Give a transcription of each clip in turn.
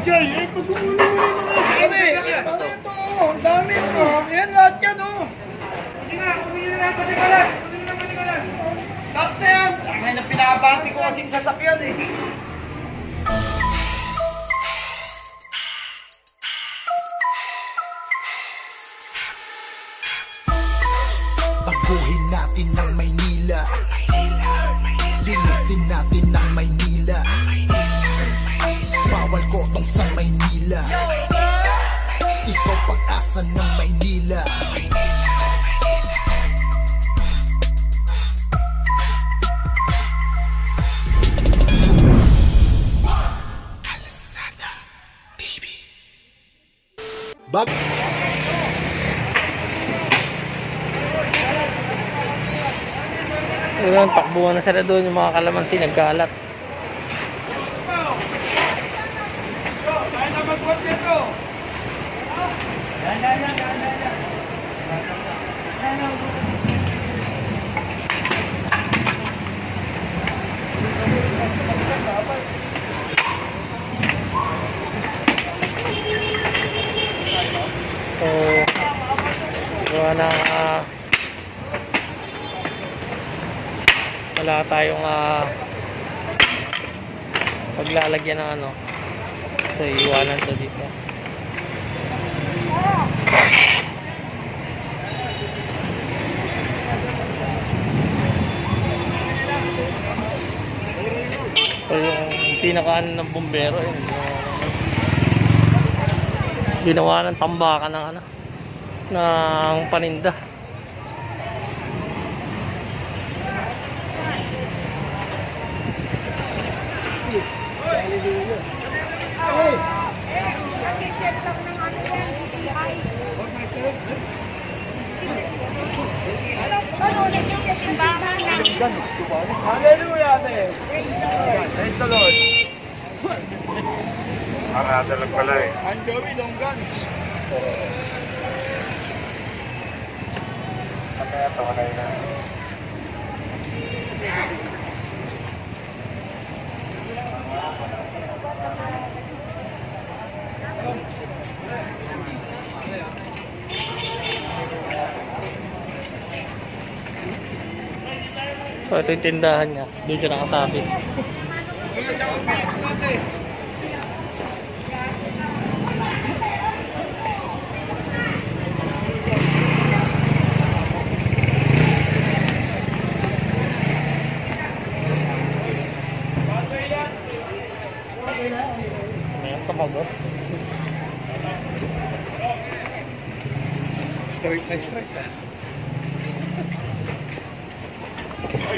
Chay. Eh, pag-umuli mo yung mga Dami! Ano ito? Ang dami ito. Yan lahat yan oh. Sige na, kumili na lang, pati ka lang. Kumili na, pati ka lang. Yan. Ay, na pinabati ko kasing sasakyan eh. Kotong sa Maynila. Ikaw pag-asa ng Maynila. Bag Ayun, takbuhan na sila doon yung mga kalamansi nagkalat. Kaya na mag-quad dito. Yan, yan, yan, yan, yan, yan. So, gawa na ah, wala tayong ah, paglalagyan ng ano. So, iwanan to dito. So, pinakaano ng bumbero, yun, ginawa ng tambakan ng ano ng paninda Praise the Lord. Arada lang pala eh. Ang Joey Longgan. Kaya ito ka na so ito yung tindahan niya doon siya nakasabit Ayan. Straight na straight.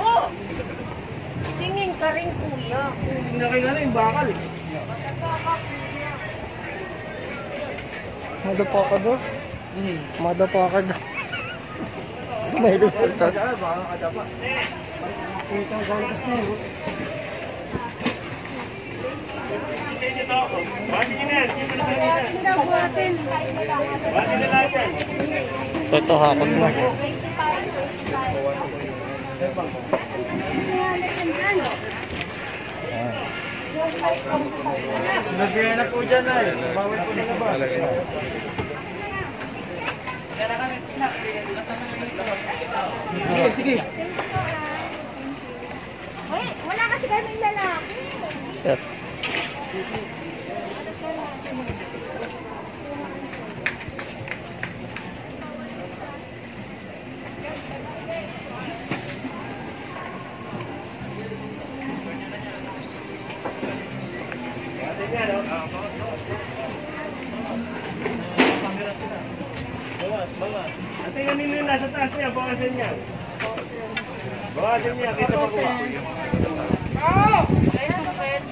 Oh! Tingin ka rin, kuya. Hindi na kayo yung bakal eh. Madapa ka doon? Madapa ka doon. May lupa Baka kadapa. Ito ang gantas na yun. So ito hapon mo. Nagbiyan na po dyan ay. Bawal po na ba? Sige, sige. Ay, wala kasi kami lalaki. Yes. Ate, kanino yung nasa taas niya? Bakasan niya. Bakasan niya, kita makuha. Kaya mo, friend.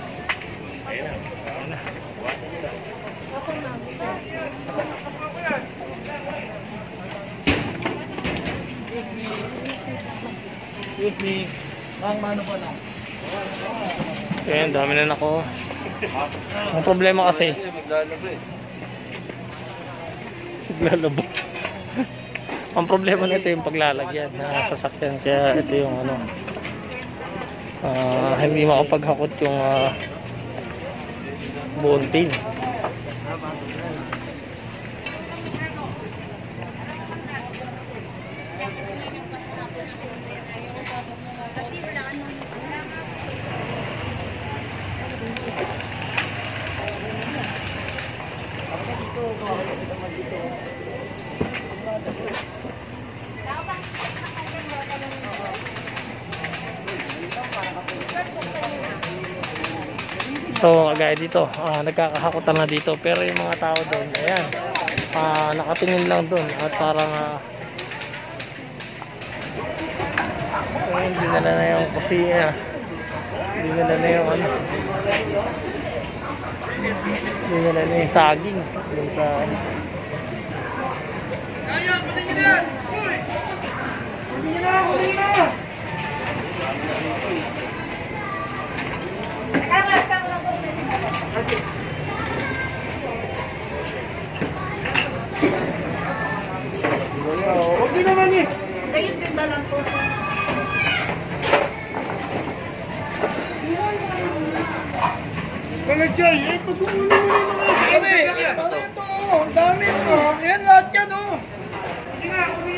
Excuse me. Ang mano pa na. Ayan, dami na nako. Ang problema kasi, naglalabo. Ang problema nito yung paglalagyan na sasakyan. Kaya ito yung ano, ah, hindi makapaghakot yung ah, buong team. So, kagaya dito, ah, nagkakahakutan na dito. Pero yung mga tao doon, ayan, ah, nakatingin lang doon. At parang, ah, ayun, dinala na yung kusina. Dinala na yung ano. Dinala na yung saging. Dun sa, ano. Ayan, patingin yan! Uy! Patingin na, patingin na! Huwag din naman eh! Kayo din ba lang po? Kalagay, eh, pag-uuli mo na mga Dami! Ano ito? Ang dami ito! Yan, lahat yan, oh! Hindi nga, kumili na lang, patikalan! Kumili na patikalan! Lahat na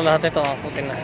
so lahat ito, akutin na.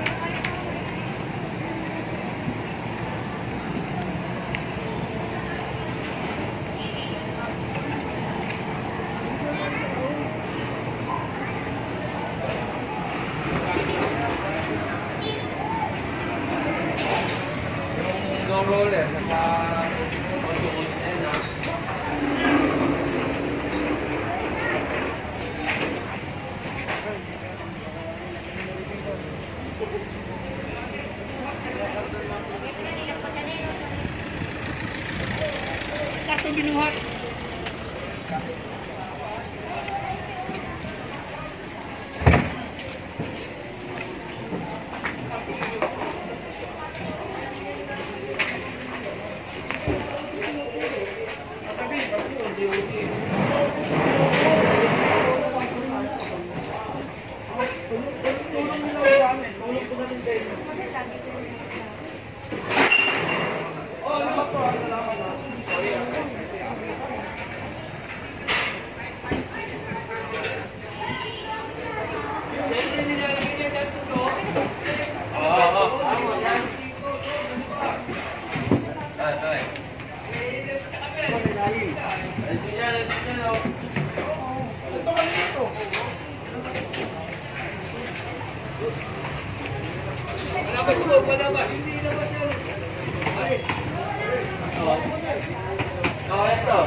Oh, ito.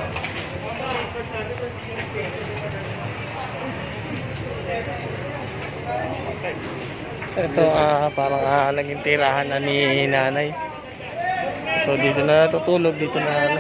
Ito, ah, parang ah, naging tirahan na ni nanay. So, dito na natutulog, dito na ano.